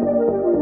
Música